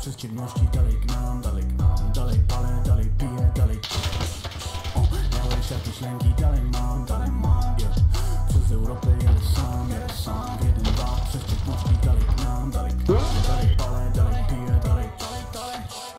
przez ciemności Dalej gnam, dalej gnam, dalej palę, dalej piję, dalej O, miałeś jakieś lęki, dalej mam, dalej mam, yeah. Przez Europę jadę